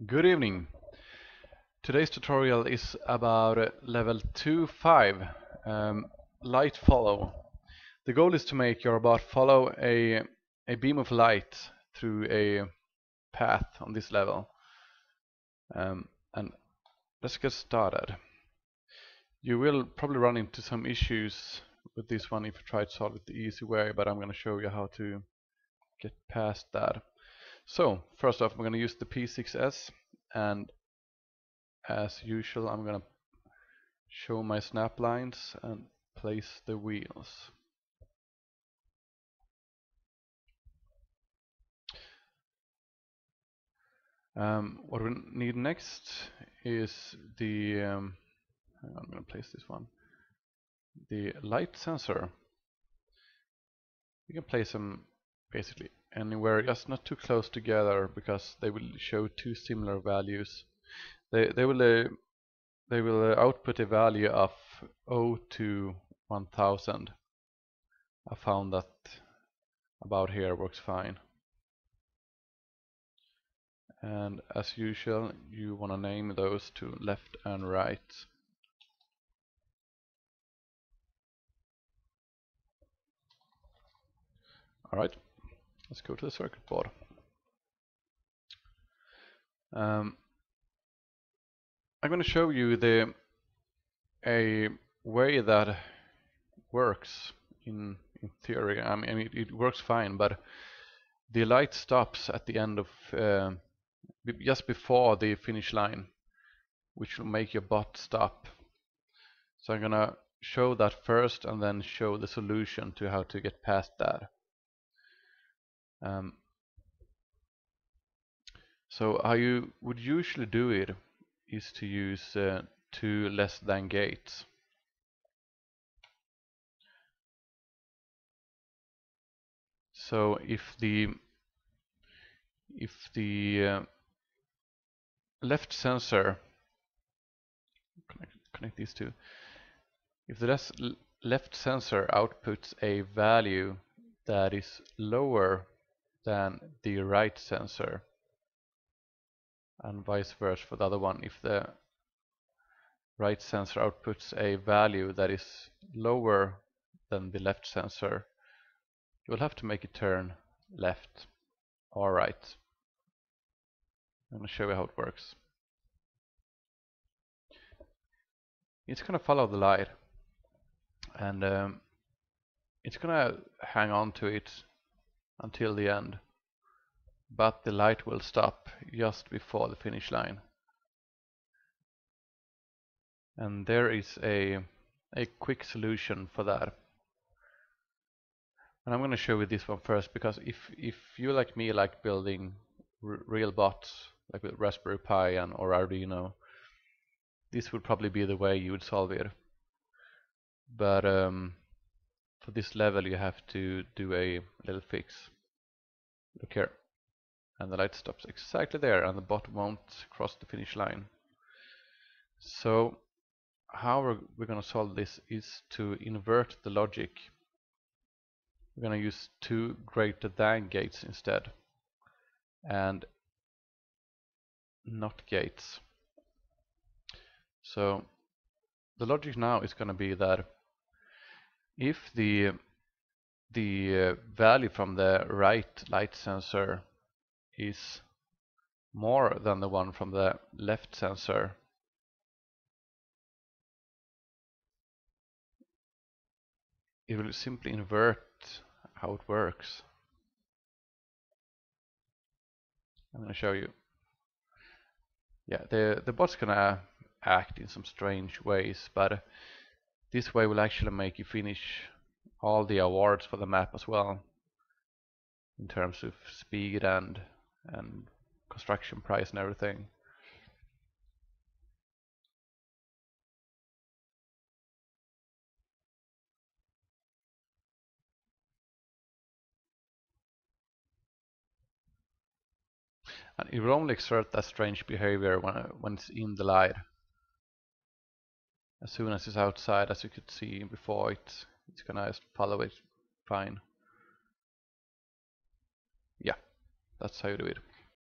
Good evening. Today's tutorial is about level 2-5, um, light follow. The goal is to make your bot follow a, a beam of light through a path on this level. Um, and let's get started. You will probably run into some issues with this one if you try to solve it the easy way, but I'm going to show you how to get past that. So first off, I'm going to use the P6S and as usual I'm going to show my snap lines and place the wheels. Um, what we need next is the, um, I'm going to place this one, the light sensor. You can place them basically anywhere, just not too close together because they will show two similar values. They they will uh, they will uh, output a value of 0 to 1000. I found that about here works fine. And as usual, you want to name those to left and right. Alright, Let's go to the circuit board. Um, I'm going to show you the a way that works in in theory. I mean, it, it works fine, but the light stops at the end of uh, just before the finish line, which will make your bot stop. So I'm gonna show that first, and then show the solution to how to get past that. Um, so how you would usually do it is to use uh, two less than gates. So if the if the uh, left sensor connect, connect these two if the left sensor outputs a value that is lower than the right sensor and vice versa for the other one. If the right sensor outputs a value that is lower than the left sensor you'll have to make it turn left or right. I'm going to show you how it works. It's going to follow the light and um, it's going to hang on to it until the end. But the light will stop just before the finish line. And there is a a quick solution for that. And I'm going to show you this one first because if if you like me like building real bots like with Raspberry Pi and or Arduino this would probably be the way you would solve it. But um, for this level you have to do a little fix. Look here. And the light stops exactly there and the bot won't cross the finish line. So how we're, we're going to solve this is to invert the logic. We're going to use two greater than gates instead. And not gates. So the logic now is going to be that if the the uh, value from the right light sensor is more than the one from the left sensor it will simply invert how it works. I'm going to show you. Yeah the the bot's gonna act in some strange ways but this way will actually make you finish all the awards for the map as well in terms of speed and and construction price and everything. And it will only exert that strange behavior when, when it's in the light. As soon as it's outside, as you could see before, it, it's gonna follow it fine. Yeah, that's how you do it.